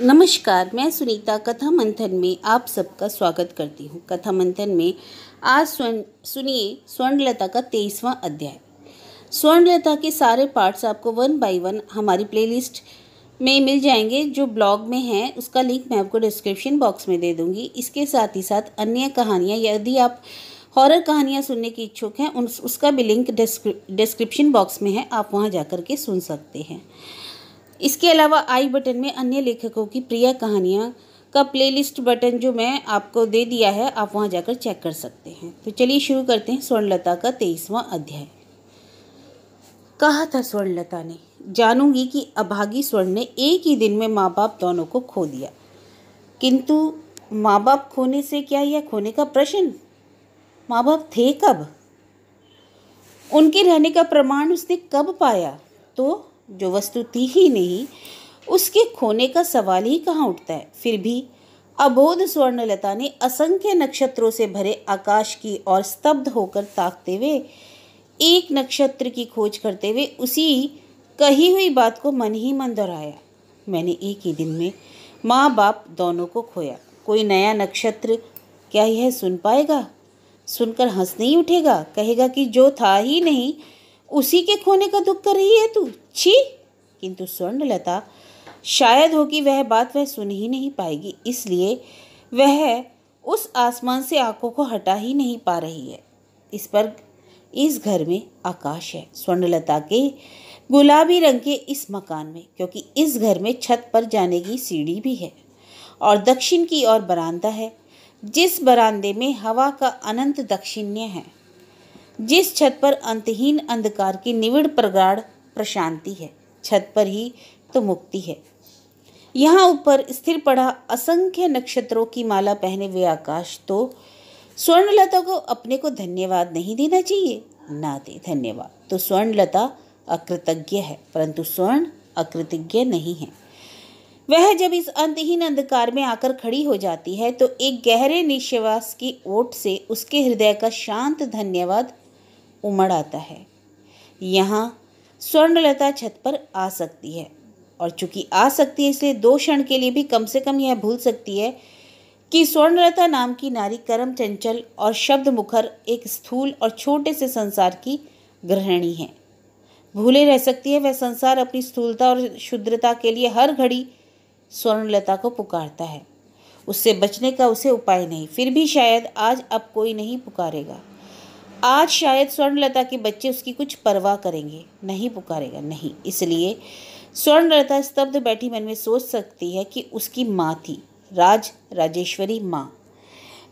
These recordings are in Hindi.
नमस्कार, मैं सुनीता कथा मंथन में आप सबका स्वागत करती हूँ। कथा मंथन में आज स्वर्ण, सुनिए स्वर्णलता का तेईसवां अध्याय। स्वर्णलता के सारे पार्ट्स आपको वन बाय वन हमारी प्लेलिस्ट में मिल जाएँगे। जो ब्लॉग में हैं, उसका लिंक मैं आपको डिस्क्रिप्शन बॉक्स में दे दूँगी। इसके साथ ही साथ अन्य कहानियाँ, यदि आप हॉरर कहानियाँ सुनने की इच्छुक हैं, उन, उसका भी लिंक डिस्क्रिप्शन बॉक्स में है, आप वहाँ जा के सुन सकते हैं। इसके अलावा आई बटन में अन्य लेखकों की प्रिय कहानियाँ का प्लेलिस्ट बटन जो मैं आपको दे दिया है, आप वहाँ जाकर चेक कर सकते हैं। तो चलिए शुरू करते हैं स्वर्णलता का तेईसवां अध्याय। कहा था स्वर्णलता ने, जानूँगी कि अभागी स्वर्ण ने एक ही दिन में माँ बाप दोनों को खो दिया। किंतु माँ बाप खोने से क्या यह खोने का प्रश्न? माँ बाप थे कब? उनके रहने का प्रमाण उसने कब पाया? तो जो वस्तु थी ही नहीं, उसके खोने का सवाल ही कहाँ उठता है? फिर भी अबोध स्वर्णलता ने असंख्य नक्षत्रों से भरे आकाश की ओर स्तब्ध होकर ताकते हुए, एक नक्षत्र की खोज करते हुए उसी कही हुई बात को मन ही मन दोहराया। मैंने एक ही दिन में माँ बाप दोनों को खोया। कोई नया नक्षत्र क्या यह सुन पाएगा? सुनकर हंस नहीं उठेगा? कहेगा कि जो था ही नहीं उसी के खोने का दुख कर रही है तू? छी। किंतु स्वर्णलता, शायद हो कि वह बात वह सुन ही नहीं पाएगी, इसलिए वह उस आसमान से आँखों को हटा ही नहीं पा रही है। इस पर, इस घर में आकाश है, स्वर्णलता के गुलाबी रंग के इस मकान में, क्योंकि इस घर में छत पर जाने की सीढ़ी भी है, और दक्षिण की ओर बरामदा है, जिस बरामदे में हवा का अनंत दक्षिण्य है। जिस छत पर अंतहीन अंधकार की निविड़ प्रगाढ़ प्रशांति है, छत पर ही तो मुक्ति है। यहाँ ऊपर स्थिर पड़ा असंख्य नक्षत्रों की माला पहने हुए आकाश तो स्वर्णलता को अपने को धन्यवाद नहीं देना चाहिए। ना दे, धन्यवाद। तो स्वर्णलता अकृतज्ञ है, परंतु स्वर्ण अकृतज्ञ नहीं है। वह जब इस अंतहीन अंधकार में आकर खड़ी हो जाती है तो एक गहरे निश्वास की ओट से उसके हृदय का शांत धन्यवाद उमड़ आता है। यहाँ स्वर्णलता छत पर आ सकती है। और चूँकि आ सकती है, इसलिए दो क्षण के लिए भी कम से कम यह भूल सकती है कि स्वर्णलता नाम की नारी कर्म चंचल और शब्द मुखर एक स्थूल और छोटे से संसार की गृहिणी है। भूले रह सकती है, वह संसार अपनी स्थूलता और शुद्रता के लिए हर घड़ी स्वर्णलता को पुकारता है। उससे बचने का उसे उपाय नहीं, फिर भी शायद आज अब कोई नहीं पुकारेगा। आज शायद स्वर्णलता के बच्चे उसकी कुछ परवाह करेंगे। नहीं पुकारेगा, नहीं। इसलिए स्वर्णलता स्तब्ध बैठी मन में सोच सकती है कि उसकी माँ थी। राज, राजेश्वरी माँ।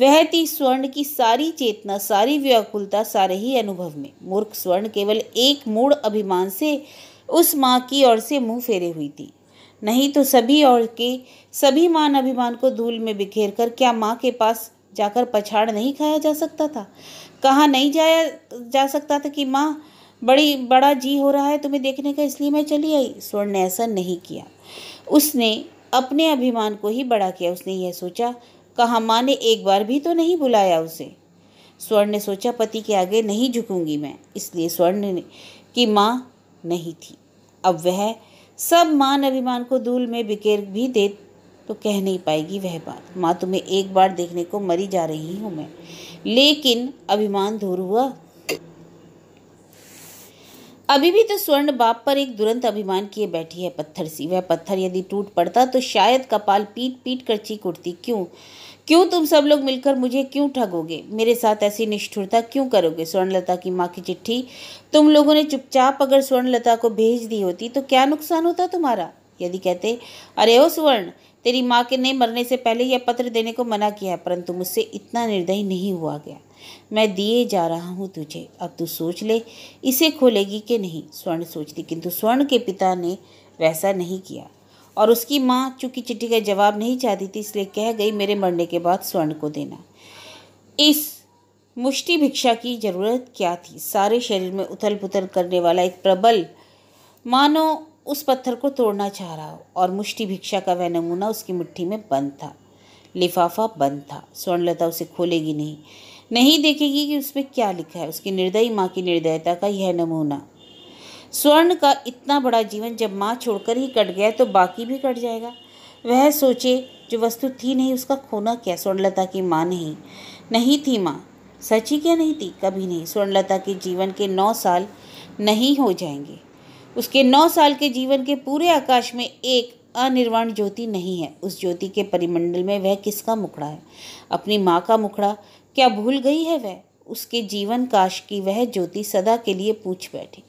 वह थी स्वर्ण की सारी चेतना, सारी व्याकुलता, सारे ही अनुभव में। मूर्ख स्वर्ण केवल एक मूड अभिमान से उस माँ की ओर से मुँह फेरे हुई थी। नहीं तो सभी और के सभी मान अभिमान को धूल में बिखेर कर क्या माँ के पास जाकर पछाड़ नहीं खाया जा सकता था। कहाँ नहीं जाया जा सकता था कि माँ, बड़ी, बड़ा जी हो रहा है तुम्हें देखने का इसलिए मैं चली आई? स्वर्ण ने ऐसा नहीं किया। उसने अपने अभिमान को ही बड़ा किया। उसने यह सोचा, कहा माँ ने एक बार भी तो नहीं बुलाया उसे? स्वर्ण ने सोचा, पति के आगे नहीं झुकूँगी मैं। इसलिए स्वर्ण ने की माँ नहीं थी। अब वह सब मान अभिमान को धूल में बिखेर भी दे तो कह नहीं पाएगी वह बात। माँ, तुम्हें एक बार देखने को मरी जा रही हूँ मैं। लेकिन अभिमान दूर हुआ। अभी भी तो स्वर्ण बाप पर एक दुरंत अभिमान किए बैठी है पत्थर सी। वह पत्थर यदि टूट पड़ता तो शायद कपाल पीट पीट कर चीख उठती। क्यों? क्यों तुम सब लोग मिलकर मुझे क्यों ठगोगे? मेरे साथ ऐसी निष्ठुरता क्यों करोगे? स्वर्णलता की माँ की चिट्ठी। तुम लोगों ने चुपचाप अगर स्वर्णलता को भेज दी होती तो क्या नुकसान होता तुम्हारा? यदि कहते, अरे ओ स्वर्ण, तेरी माँ के ने मरने से पहले यह पत्र देने को मना किया है, परंतु मुझसे इतना निर्दयी नहीं हुआ गया। मैं दिए जा रहा हूँ तुझे, अब तू सोच ले, इसे खोलेगी कि नहीं? स्वर्ण सोचती, किंतु स्वर्ण के पिता ने वैसा नहीं किया। और उसकी माँ चूँकि चिट्ठी का जवाब नहीं चाहती थी, इसलिए कह गई, मेरे मरने के बाद स्वर्ण को देना। इस मुष्टि भिक्षा की ज़रूरत क्या थी? सारे शरीर में उथल पुथल करने वाला एक प्रबल, मानो उस पत्थर को तोड़ना चाह रहा हो और मुष्टि भिक्षा का वह नमूना उसकी मुट्ठी में बंद था। लिफाफा बंद था। स्वर्णलता उसे खोलेगी नहीं। नहीं देखेगी कि उसमें क्या लिखा है। उसकी निर्दयी माँ की निर्दयता का यह नमूना। स्वर्ण का इतना बड़ा जीवन जब माँ छोड़कर ही कट गया तो बाकी भी कट जाएगा। वह सोचे, जो वस्तु थी नहीं, उसका खोना क्या? स्वर्णलता की माँ नहीं। नहीं थी माँ। सच ही क्या नहीं थी? कभी नहीं। स्वर्णलता के जीवन के नौ साल नहीं हो जाएँगे। उसके नौ साल के जीवन के पूरे आकाश में एक अनिर्वाण ज्योति नहीं है। उस ज्योति के परिमंडल में वह किसका मुखड़ा है? अपनी माँ का मुखड़ा? क्या भूल गई है वह? उसके जीवन काश की वह ज्योति सदा के लिए पूछ बैठी।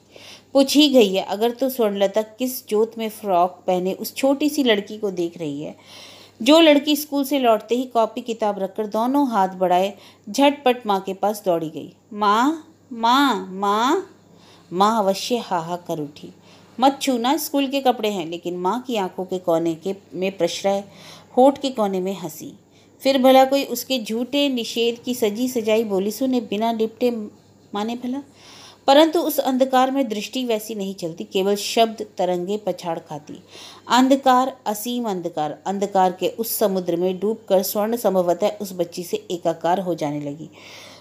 पूछ ही गई है, अगर तो स्वर्णलता किस जोत में फ्रॉक पहने उस छोटी सी लड़की को देख रही है? जो लड़की स्कूल से लौटते ही कॉपी किताब रखकर दोनों हाथ बढ़ाए, झटपट माँ के पास दौड़ी गई। माँ माँ माँ माँ अवश्य हा हा कर उठी। मत छूना स्कूल के कपड़े हैं, लेकिन माँ की आँखों के कोने के में प्रश्रय, होठ के कोने में हँसी। फिर भला कोई उसके झूठे निषेध की सजी सजाई बोली सुने बिना लिपटे माने भला। परंतु उस अंधकार में दृष्टि वैसी नहीं चलती, केवल शब्द तरंगे पछाड़ खाती। अंधकार, असीम अंधकार अंधकार के उस समुद्र में डूबकर स्वर्ण संभवतः उस बच्ची से एकाकार हो जाने लगी।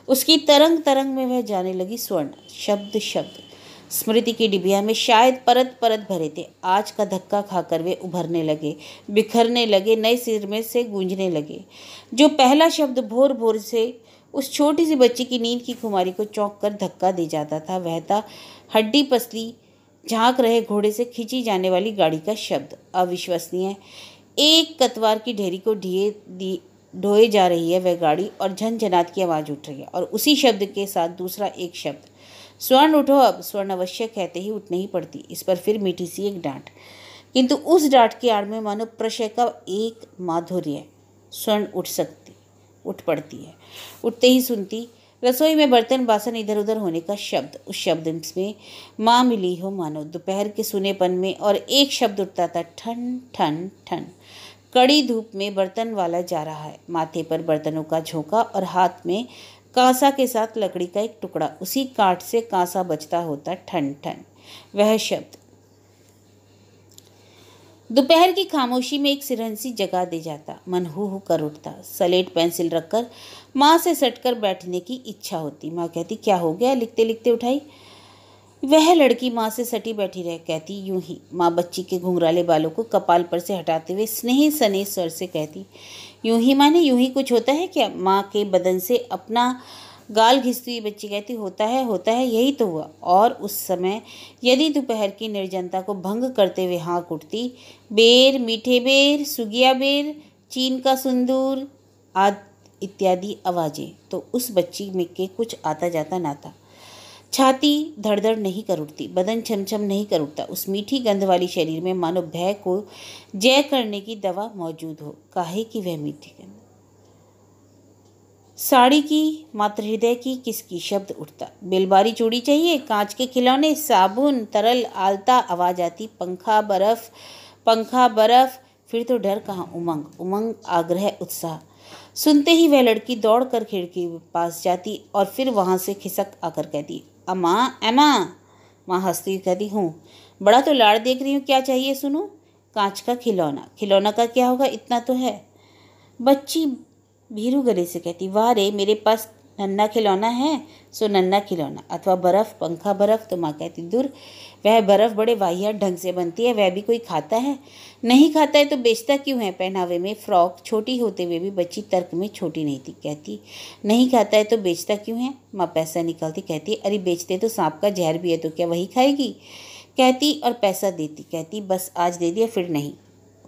उसकी तरंग तरंग में वह जाने लगी स्वर्ण, शब्द शब्द। स्मृति की डिबिया में शायद परत परत भरे थे। आज का धक्का खाकर वे उभरने लगे, बिखरने लगे, नए सिर में से गूंजने लगे। जो पहला शब्द भोर भोर से उस छोटी सी बच्ची की नींद की खुमारी को चौंक कर धक्का दे जाता था, वह था हड्डी पसली, झाँक रहे घोड़े से खींची जाने वाली गाड़ी का शब्द। अविश्वसनीय, एक कतवार की ढेरी को ढिए दी, ढोए जा रही है वह गाड़ी और झनझनात की आवाज़ उठ रही है और उसी शब्द के साथ दूसरा एक शब्द स्वर्ण उठो अब, स्वर्ण अवश्य कहते ही उठने ही पड़ती। इस पर फिर मीठी सी एक डांट। किंतु उस डांट की आड़ में मानो प्रशय का एक माधुर्य स्वर्ण उठ सकती, उठ पड़ती है। उठते ही सुनती, रसोई में बर्तन बासन इधर उधर होने का शब्द, उस शब्द में माँ मिली हो मानो। दोपहर के सुनेपन में और एक शब्द उठता था, ठन ठन ठन। कड़ी धूप में बर्तन वाला जा रहा है। माथे पर बर्तनों का झोंका और हाथ में कांसा के साथ लकड़ी का एक टुकड़ा। उसी काट से कांसा बचता होता ठन ठन। वह शब्द। दोपहर की खामोशी में एक सिरहंसी जगा दे जाता। मन हु हु कर उठता। सलेट पेंसिल रखकर माँ से सटकर बैठने की इच्छा होती। माँ कहती, क्या हो गया? लिखते लिखते उठाई? वह लड़की माँ से सटी बैठी रह कहती, यूँ ही। माँ बच्ची के घुंघराले बालों को कपाल पर से हटाते हुए स्नेह सने स्वर से कहती यूँ ही माने, यूँ ही कुछ होता है क्या? माँ के बदन से अपना गाल घिसती हुई बच्ची कहती, होता है होता है, यही तो हुआ। और उस समय यदि दोपहर की निर्जनता को भंग करते हुए हाँक उठती, बेर, मीठे बेर, सुगिया बेर, चीन का सिंदूर, आदि, इत्यादि आवाज़ें तो उस बच्ची में के कुछ आता जाता ना था छाती धड़धड़ नहीं कर उठती, बदन छमछम नहीं कर उठता। उस मीठी गंध वाली शरीर में मानो भय को जय करने की दवा मौजूद हो। काहे की वह मीठी गंध? साड़ी की, मात्र हृदय की किसकी शब्द उठता? बेलबारी चूड़ी चाहिए, कांच के खिलौने, साबुन, तरल, आलता, आवाज़ आती, पंखा, बर्फ़ पंखा, बर्फ़, फिर तो डर कहाँ, उमंग। उमंग, आग्रह, उत्साह। सुनते ही वह लड़की दौड़ कर खिड़की के पास जाती और फिर वहाँ से खिसक आकर कहती, अम्मा एमा माँ हंसती कहती, हूँ, बड़ा तो लाड़ देख रही हूँ, क्या चाहिए सुनो? कांच का खिलौना खिलौना का क्या होगा, इतना तो है। बच्ची भीरू गले से कहती, वाह रे, मेरे पास नन्ना खिलौना है, सो नन्ना खिलौना। अथवा बर्फ़, पंखा बर्फ़ तो माँ कहती, दूर, वह बर्फ़ बड़े वाहियात ढंग से बनती है, वह भी कोई खाता है? नहीं खाता है तो बेचता क्यों है? पहनावे में फ्रॉक छोटी होते हुए भी बच्ची तर्क में छोटी नहीं थी। कहती, नहीं खाता है तो बेचता क्यों है? माँ पैसा निकालती, कहती, अरे बेचते तो सांप का जहर भी है तो क्या वही खाएगी? कहती, और पैसा देती। कहती, बस आज दे दिया, फिर नहीं।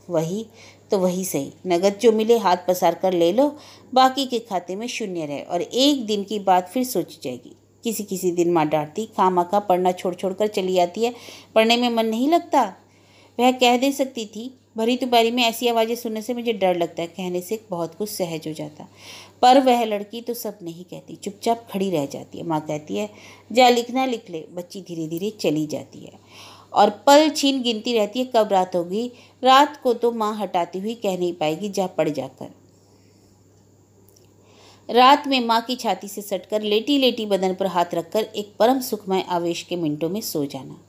वही तो वही सही। नगद जो मिले, हाथ पसार कर ले लो। बाकी के खाते में शून्य रहे और एक दिन की बात फिर सोची जाएगी। किसी किसी दिन माँ डांटती खा, पढ़ना छोड़ छोड़ कर चली जाती है। पढ़ने में मन नहीं लगता। वह कह दे सकती थी, भरी दुपारी में ऐसी आवाज़ें सुनने से मुझे डर लगता है। कहने से बहुत कुछ सहज हो जाता। पर वह लड़की तो सब नहीं कहती। चुपचाप खड़ी रह जाती है। माँ कहती है, जा लिखना लिख ले। बच्ची धीरे धीरे चली जाती है। और पल छीन गिनती रहती है कब रात होगी। रात को तो माँ हटाती हुई कह नहीं पाएगी, जा पड़ जाकर। रात में माँ की छाती से सटकर लेटी लेटी बदन पर हाथ रखकर एक परम सुखमय आवेश के मिनटों में सो जाना।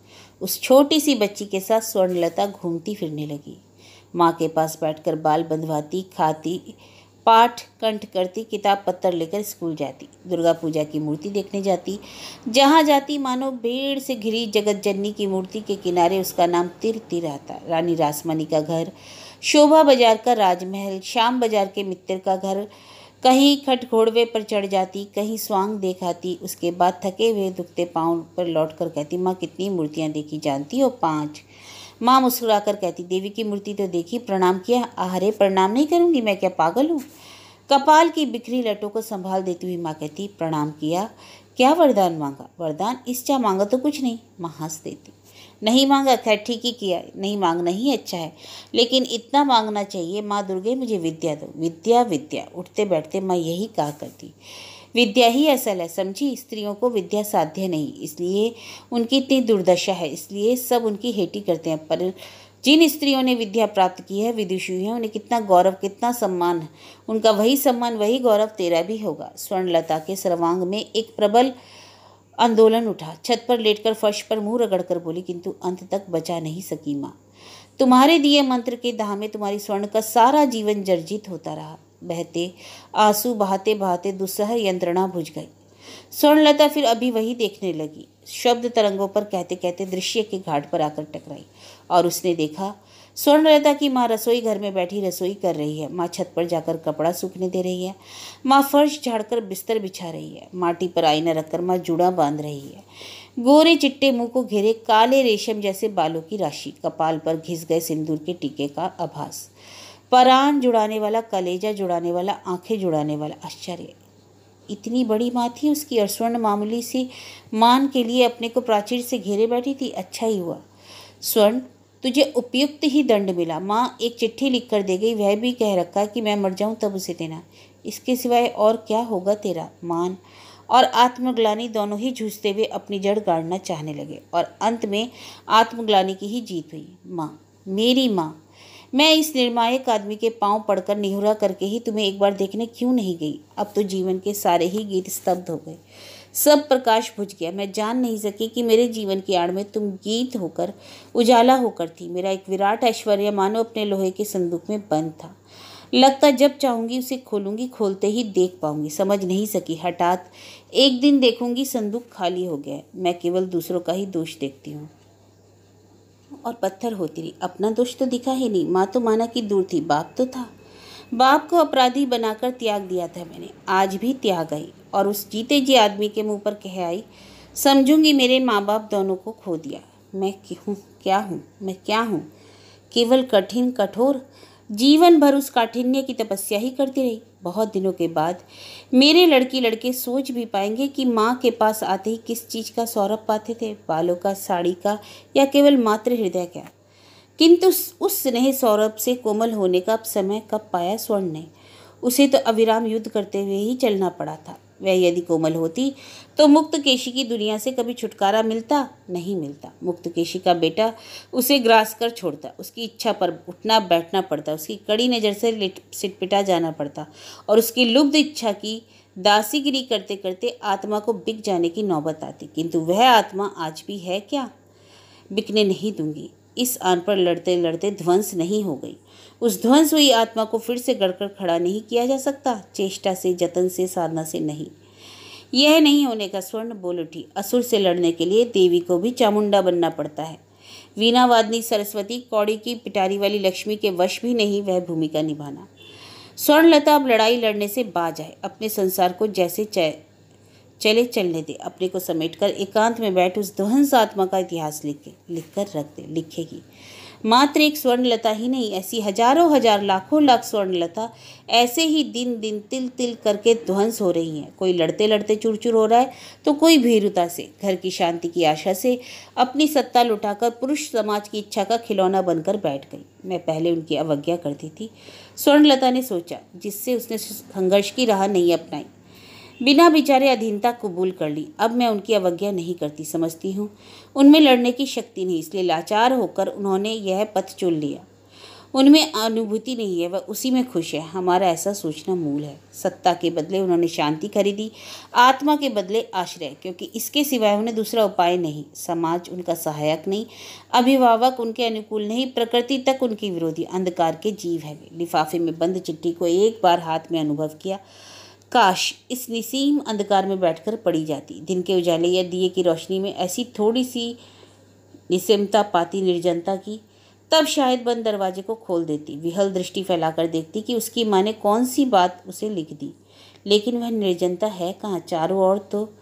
उस छोटी सी बच्ची के साथ स्वर्णलता घूमती फिरने लगी। माँ के पास बैठकर बाल बंधवाती, खाती पाठ कंठ करती, किताब पत्तर लेकर स्कूल जाती, दुर्गा पूजा की मूर्ति देखने जाती। जहाँ जाती, मानो भीड़ से घिरी जगत जननी की मूर्ति के किनारे उसका नाम तिर तिर आता। रानी रासमणी का घर, शोभा बाज़ार का राजमहल, श्याम बाज़ार के मित्र का घर। कहीं खट घोड़वे पर चढ़ जाती, कहीं स्वांग देखाती उसके बाद थके हुए दुखते पाँव पर लौट कर कहती, माँ, कितनी मूर्तियाँ देखी, जानती हो? पाँच। माँ मुस्कुराकर कहती, देवी की मूर्ति तो देखी, प्रणाम किया। अरे प्रणाम नहीं करूँगी, मैं क्या पागल हूँ? कपाल की बिखरी लटों को संभाल देती हुई माँ कहती, प्रणाम किया। क्या वरदान मांगा? वरदान? इस चाह मांगा तो कुछ नहीं। माँ हंस देती, नहीं मांगा? खैर, ठीक ही किया। नहीं मांगना ही अच्छा है। लेकिन इतना मांगना चाहिए, माँ दुर्गे, मुझे विद्या दो। विद्या विद्या। उठते बैठते माँ यही कहा करती विद्या ही असल है समझी? स्त्रियों को विद्या साध्य नहीं, इसलिए उनकी इतनी दुर्दशा है, इसलिए सब उनकी हेटी करते हैं। पर जिन स्त्रियों ने विद्या प्राप्त की है, विदुषी हैं, उन्हें कितना गौरव, कितना सम्मान है। उनका वही सम्मान, वही गौरव तेरा भी होगा। स्वर्णलता के सर्वांग में एक प्रबल आंदोलन उठा। छत पर लेटकर, फर्श पर मुँह रगड़कर बोली, किंतु अंत तक बचा नहीं सकी माँ। तुम्हारे दिए मंत्र के दाह में तुम्हारी स्वर्ण का सारा जीवन जर्जित होता रहा। बहते, आँसू बहाते बहाते दुस्सह यंत्रणा बुझ गई। स्वर्णलता फिर अभी वही देखने लगी। शब्द तरंगों पर कहते कहते दृश्य के घाट पर आकर टकराई और उसने देखा, स्वर्णलता की माँ रसोई घर में बैठी रसोई कर रही है। माँ छत पर जाकर कपड़ा सूखने दे रही है। माँ फर्श झाड़कर बिस्तर बिछा रही है। माटी पर आईना रखकर माँ जुड़ा बाँध रही है। गोरे चिट्टे मुँह को घेरे काले रेशम जैसे बालों की राशि। कपाल पर घिस गए सिंदूर के टीके का आभास। परान जुड़ाने वाला, कलेजा जुड़ाने वाला, आँखें जुड़ाने वाला। आश्चर्य। इतनी बड़ी माँ थी उसकी। और स्वर्ण मामूली सी मान के लिए अपने को प्राचीर से घेरे बैठी थी। अच्छा ही हुआ। स्वर्ण, तुझे उपयुक्त ही दंड मिला। माँ एक चिट्ठी लिख कर दे गई। वह भी कह रखा कि मैं मर जाऊँ तब उसे देना। इसके सिवाय और क्या होगा तेरा? मान और आत्मग्लानी दोनों ही झूझते हुए अपनी जड़ गाड़ना चाहने लगे और अंत में आत्मग्लानी की ही जीत हुई। माँ, मेरी माँ मैं इस निर्णायक आदमी के पाँव पड़कर निहुरा करके ही तुम्हें एक बार देखने क्यों नहीं गई? अब तो जीवन के सारे ही गीत स्तब्ध हो गए। सब प्रकाश बुझ गया। मैं जान नहीं सकी कि मेरे जीवन की आड़ में तुम गीत होकर, उजाला होकर थी। मेरा एक विराट ऐश्वर्य मानो अपने लोहे के संदूक में बंद था। लगता जब चाहूँगी उसे खोलूँगी, खोलते ही देख पाऊँगी। समझ नहीं सकी। हठात एक दिन देखूँगी संदूक खाली हो गया। मैं केवल दूसरों का ही दोष देखती हूँ। और पत्थर होती रही। अपना दोष तो दिखा ही नहीं। माँ तो माना कि दूर थी। बाप तो था। बाप को अपराधी बनाकर त्याग दिया था मैंने। आज भी त्याग आई और उस जीते जी आदमी के मुँह पर कह आई, समझूँगी मेरे माँ बाप दोनों को खो दिया। मैं हूँ क्या हूँ? मैं क्या हूँ? केवल कठिन कठोर जीवन भर उस काठिन्य की तपस्या ही करती रही। बहुत दिनों के बाद मेरे लड़की लड़के सोच भी पाएँगे कि माँ के पास आते ही किस चीज़ का सौरभ पाते थे, बालों का, साड़ी का, या केवल मात्र हृदय का। किंतु उस स्नेह सौरभ से कोमल होने का समय कब पाया स्वर्ण ने? उसे तो अविराम युद्ध करते हुए ही चलना पड़ा था। वह यदि कोमल होती तो मुक्त केशी की दुनिया से कभी छुटकारा मिलता, नहीं मिलता। मुक्त केशी का बेटा उसे ग्रास कर छोड़ता, उसकी इच्छा पर उठना, बैठना पड़ता, उसकी कड़ी नज़र से सिटपिटा जाना पड़ता और उसकी लुब्ध इच्छा की दासीगिरी करते करते आत्मा को बिक जाने की नौबत आती। किंतु वह आत्मा आज भी है क्या? बिकने नहीं दूँगी। इस आन पर लड़ते लड़ते ध्वंस नहीं हो गई। उस ध्वंस हुई आत्मा को फिर से गढ़कर खड़ा नहीं किया जा सकता, चेष्टा से, जतन से, साधना से नहीं। यह नहीं होने का स्वर्ण बोल उठी। असुर से लड़ने के लिए देवी को भी चामुंडा बनना पड़ता है। वीणा वादनी सरस्वती कौड़ी की पिटारी वाली लक्ष्मी के वश भी नहीं वह भूमिका निभाना। स्वर्णलता अब लड़ाई लड़ने से बाज आए। अपने संसार को जैसे चले चलने दे। अपने को समेटकर एकांत में बैठ उस ध्वंस आत्मा का इतिहास लिखे लिख कर रख दे, लिखेगी। मात्र एक स्वर्णलता ही नहीं, ऐसी हज़ारों हज़ार, लाखों लाख स्वर्णलता, ऐसे ही दिन दिन तिल तिल करके ध्वंस हो रही हैं। कोई लड़ते लड़ते चुरचुर हो रहा है तो कोई भीरुता से, घर की शांति की आशा से, अपनी सत्ता लुटाकर पुरुष समाज की इच्छा का खिलौना बनकर बैठ गई। मैं पहले उनकी अवज्ञा करती थी। स्वर्णलता ने सोचा, जिससे उसने संघर्ष की राह नहीं अपनाई। बिना बिचारे अधीनता कबूल कर ली। अब मैं उनकी अवज्ञा नहीं करती, समझती हूँ। उनमें लड़ने की शक्ति नहीं, इसलिए लाचार होकर उन्होंने यह पथ चुन लिया। उनमें अनुभूति नहीं है, वह उसी में खुश है। हमारा ऐसा सोचना मूल है। सत्ता के बदले उन्होंने शांति खरीदी, आत्मा के बदले आश्रय, क्योंकि इसके सिवाय उन्हें दूसरा उपाय नहीं। समाज उनका सहायक नहीं, अभिभावक उनके अनुकूल नहीं, प्रकृति तक उनकी विरोधी, अंधकार के जीव है लिफाफे में बंद चिट्ठी को एक बार हाथ में अनुभव किया। काश इस निसीम अंधकार में बैठकर पड़ी जाती। दिन के उजाले या दिए की रोशनी में ऐसी थोड़ी सी निसिमता पाती निर्जनता की, तब शायद बंद दरवाजे को खोल देती। विहल दृष्टि फैलाकर देखती कि उसकी माँ ने कौन सी बात उसे लिख दी। लेकिन वह निर्जनता है कहाँ? चारों ओर तो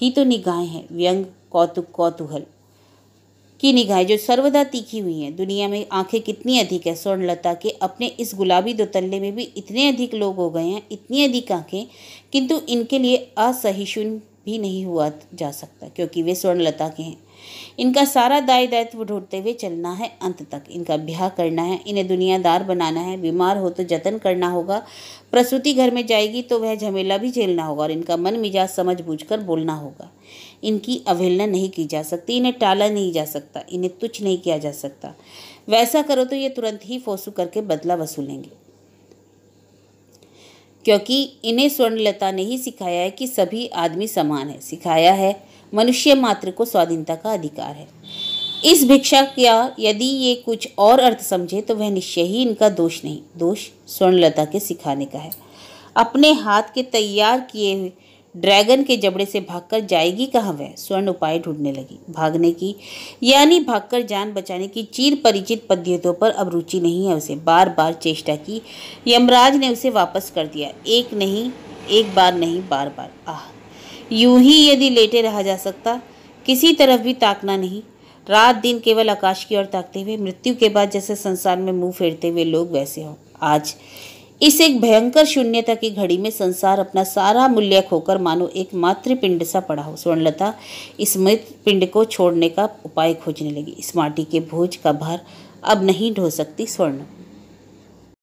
ही तो निगाहें हैं। व्यंग, कौतुक, कौतूहल। की निगाहें जो सर्वदा तीखी हुई हैं। दुनिया में आँखें कितनी अधिक है, स्वर्णलता के अपने इस गुलाबी दोतल्ले में भी इतने अधिक लोग हो गए हैं, इतनी अधिक आँखें, किंतु इनके लिए असहिष्णु भी नहीं हुआ जा सकता, क्योंकि वे स्वर्णलता के हैं। इनका सारा दाय दायित्व ढूंढते हुए चलना है अंत तक। इनका ब्याह करना है, इन्हें दुनियादार बनाना है, बीमार हो तो जतन करना होगा, प्रसूति घर में जाएगी तो वह झमेला भी झेलना होगा और इनका मन मिजाज समझ बूझ कर बोलना होगा। इनकी अवहेलना नहीं की जा सकती, इन्हें टाला नहीं जा सकता, इन्हें तुच्छ नहीं किया जा सकता। वैसा करो तो ये तुरंत ही फोसू करके बदला वसूलेंगे। क्योंकि इन्हें स्वर्णलता ने ही सिखाया है कि सभी आदमी समान है। सिखाया है, मनुष्य मात्र को स्वाधीनता का अधिकार है। इस भिक्षा का यदि ये कुछ और अर्थ समझे तो वह निश्चय ही इनका दोष नहीं, दोष स्वर्णलता के सिखाने का है। अपने हाथ के तैयार किए हुए ड्रैगन के जबड़े से भागकर जाएगी कहाँ वह? स्वर्ण उपाय ढूँढने लगी। भागने की, यानी भागकर जान बचाने की चीर परिचित पद्धतियों पर अब रुचि नहीं है उसे। बार बार चेष्टा की। यमराज ने उसे वापस कर दिया। एक नहीं, एक बार नहीं बार बार आह! यूँ ही यदि लेटे रहा जा सकता। किसी तरफ़ भी ताकना नहीं। रात दिन केवल आकाश की ओर ताकते हुए, मृत्यु के बाद जैसे संसार में मुँह फेरते हुए लोग वैसे हों। आज इस एक भयंकर शून्यता की घड़ी में संसार अपना सारा मूल्य खोकर मानो एक मातृ पिंड सा पड़ा हो। स्वर्णलता इस मृत पिंड को छोड़ने का उपाय खोजने लगी। इस माटी के भोज का भार अब नहीं ढो सकती स्वर्ण।